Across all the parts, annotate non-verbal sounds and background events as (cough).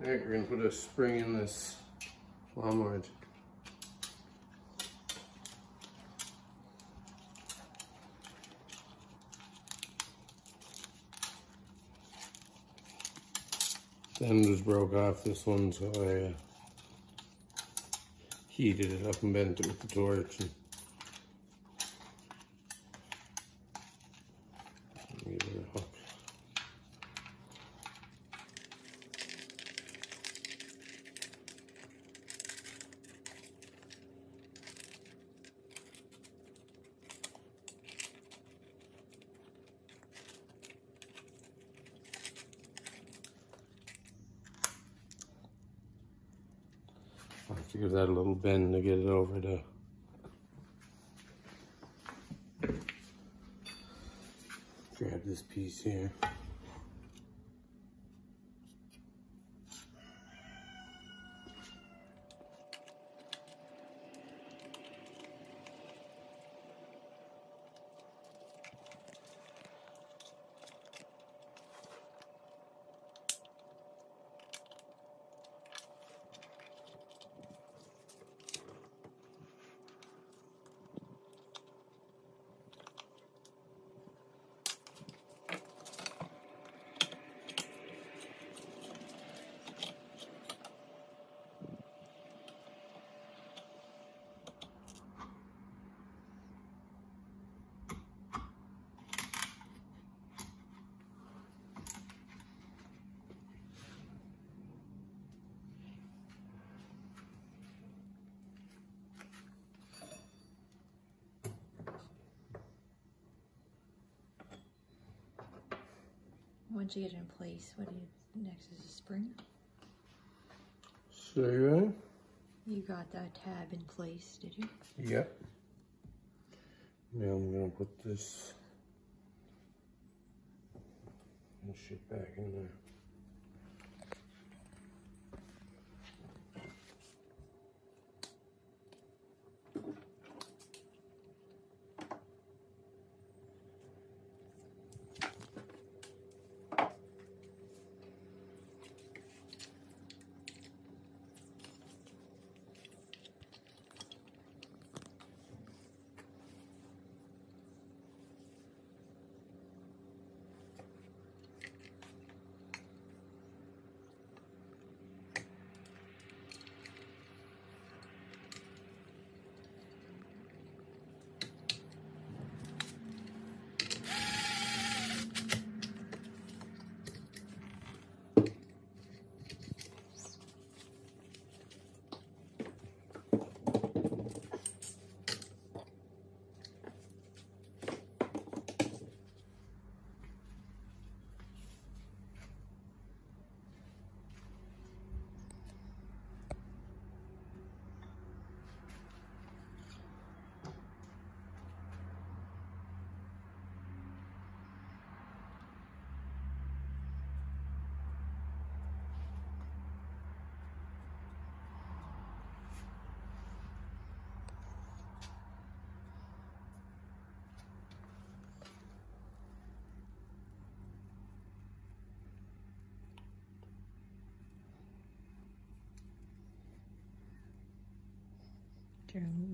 Alright, we're gonna put a spring in this lawnmower. The end just broke off this one, so I uh, heated it up and bent it with the torch. Give that a little bend to get it over to grab this piece here. Once you get it in place, what do you next is a spring? So you You got that tab in place, did you? Yep. Now I'm gonna put this and shit back in there.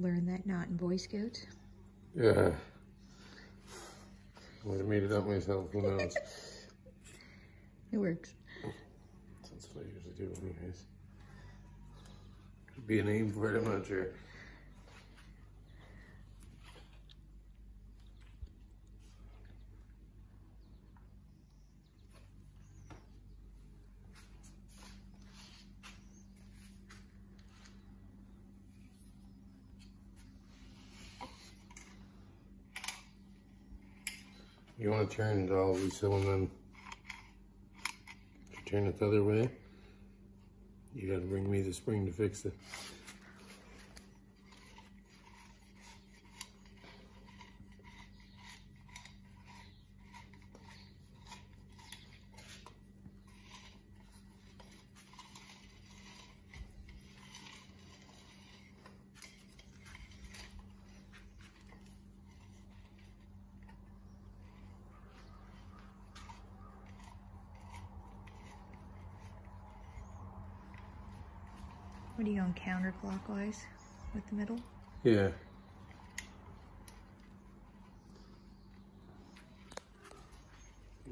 Learn that knot in Boy Scouts? Yeah. I might have made it up myself, who knows? It works. That's what I usually do anyways. Could be a name for it, I'm not sure. You want to turn it so and then if you turn it the other way, you got to bring me the spring to fix it. What are you going counterclockwise with the middle? Yeah.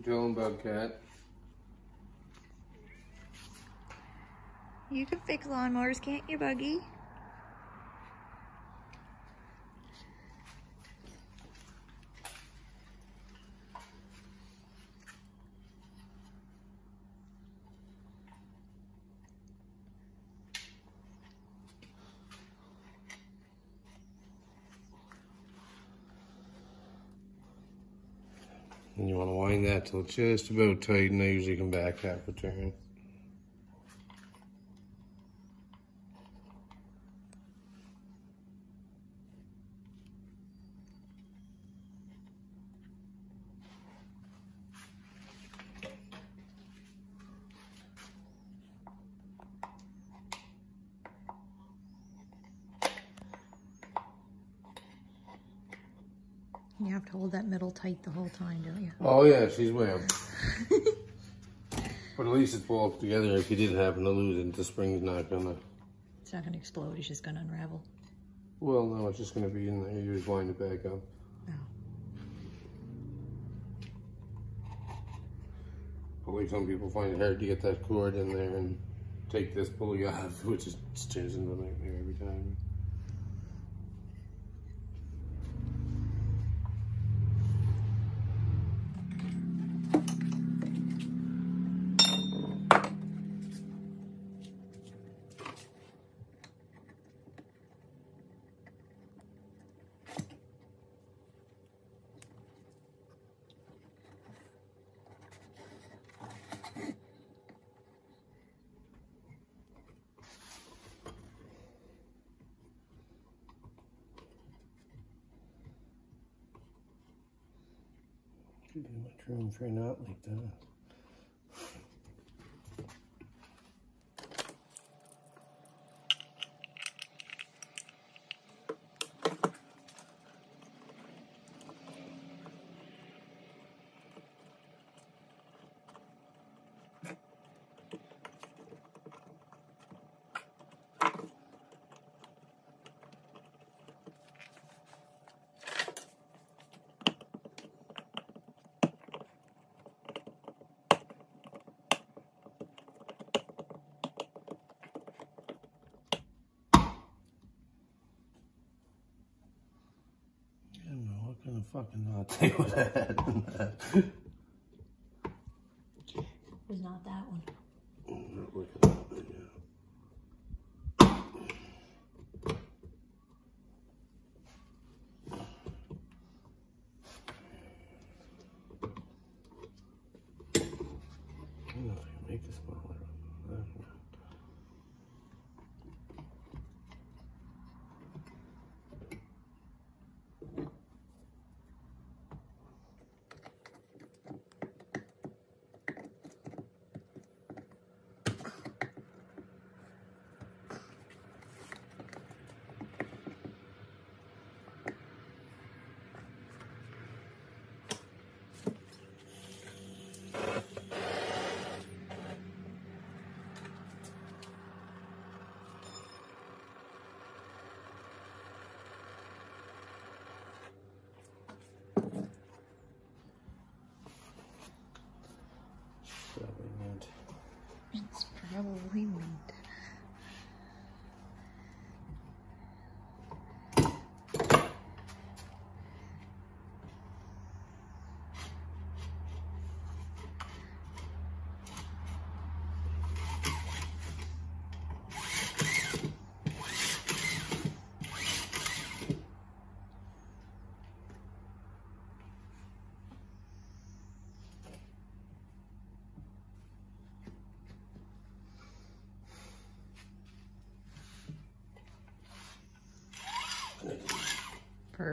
About cat. You can fix lawnmowers, can't you, Buggy? And you want to wind that till just about tight, and I usually come back half a turn. You have to hold that middle tight the whole time, don't you? Oh yeah, she's way (laughs) up. but at least it's bolted together. If you did happen to lose it, the spring's not gonna. It's not going to explode, it's just going to unravel. Well, no, it's just gonna be in there. You just wind it back up. Oh. But some people find it hard to get that cord in there and take this pulley off, (laughs) which is just turns into a nightmare every time. Should be much room for a knot like fucking knot they would have had in that. It was not that one. I'm not looking at it yet. I don't know if I can make this smaller. I don't know. Probably meant. It's probably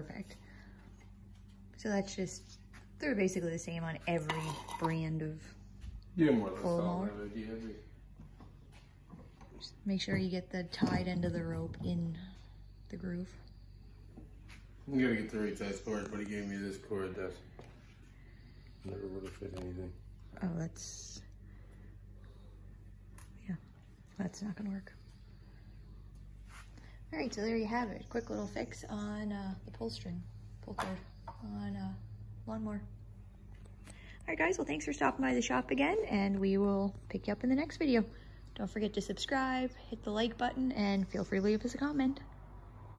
Perfect. So that's just, they're basically the same on every brand of, Yeah, more or less. Full all more? of it, yeah, but- just make sure you get the tied end of the rope in the groove. You gotta get the right size cord, but he gave me this cord that never would have fit anything. Oh, that's, yeah, that's not gonna work. All right, so there you have it. Quick little fix on uh, the pull string, pull cord on uh, lawnmower. All right, guys, well, thanks for stopping by the shop again, and we will pick you up in the next video. Don't forget to subscribe, hit the like button, and feel free to leave us a comment.